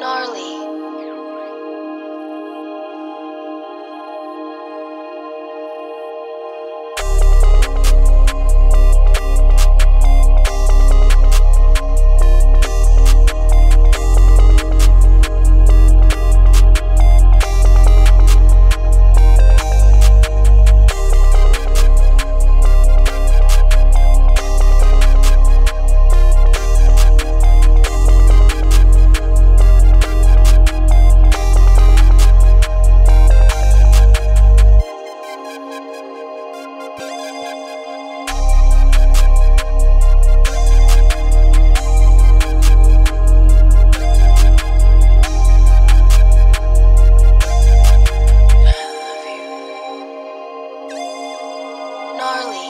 gnarly. gnarly.